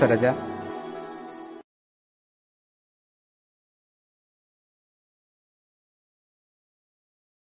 Sarja